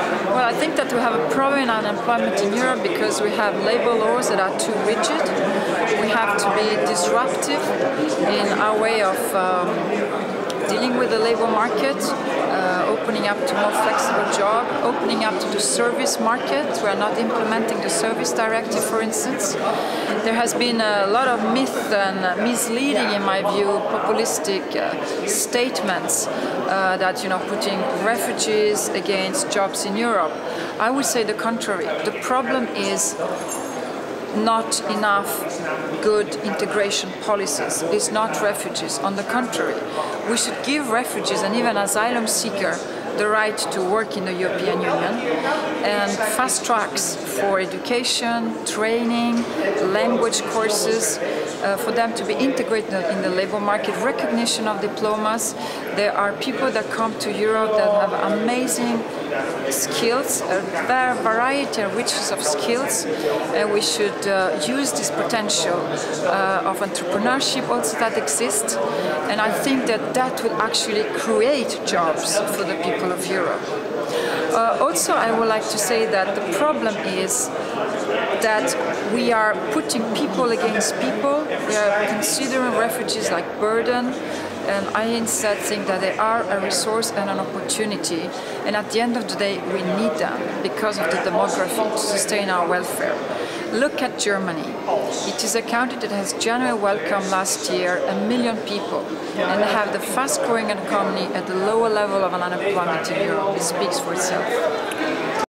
Well, I think that we have a problem in unemployment in Europe because we have labor laws that are too rigid. We have to be disruptive in our way of um, dealing with the labor market, uh, opening up to more flexible job, opening up to the service market. We are not implementing the service directive, for instance. There has been a lot of myth and misleading, in my view, populistic uh, statements uh, that you know putting refugees against jobs in Europe. I would say the contrary. The problem is not enough good integration policies. It's not refugees. On the contrary, we should give refugees and even asylum seekers the right to work in the European Union and fast tracks for education, training, language courses, uh, for them to be integrated in the labor market, recognition of diplomas. There are people that come to Europe that have amazing skills, a variety and richness of skills, and we should uh, use this potential uh, of entrepreneurship also that exists. And I think that that will actually create jobs for the people of Europe. Uh, also, I would like to say that the problem is that we are putting people against people. We are considering refugees like burden. And I instead think that they are a resource and an opportunity. And at the end of the day, we need them because of the demography to sustain our welfare. Look at Germany. It is a country that has generally welcomed last year a million people and have the fast growing economy at the lower level of unemployment in Europe. It speaks for itself.